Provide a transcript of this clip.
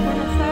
coração.